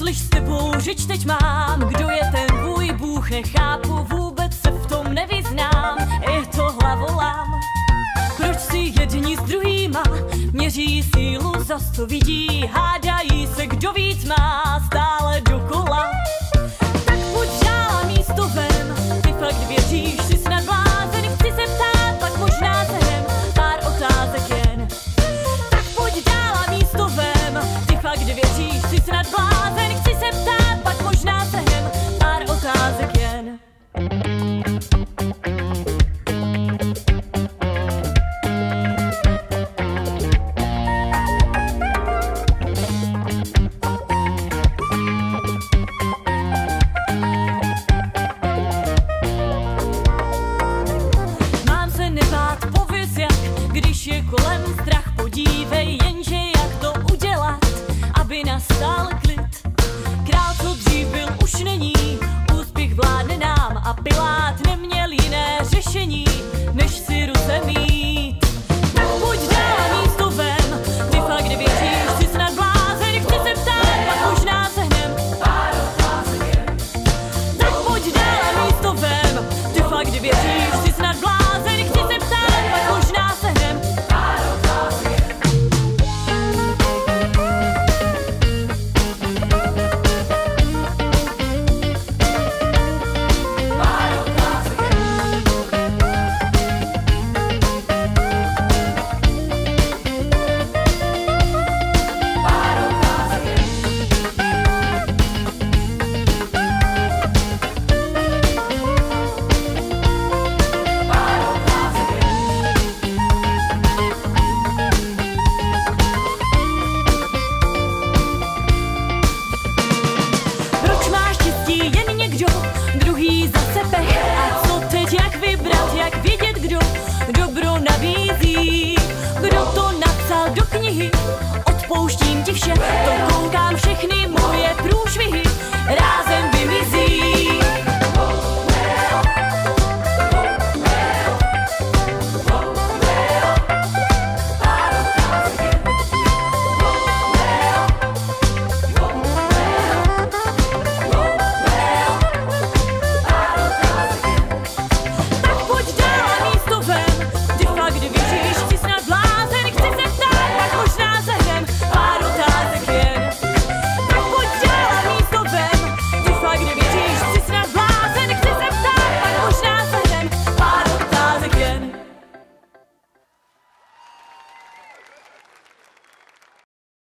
slyš s tebou, řeč teď mám, kdo je ten můj Bůh, nechápu, vůbec se v tom nevyznám, je to hlavolám. Proč si jedni s druhýma? Měří sílu, zas to vidí, hádají se, kdo víc má, stále Dívej jenže, jak to udělat, aby nastal klid. Král, co dřív byl, už není, úspěch vládne nám a Pilát neměl jiné řešení.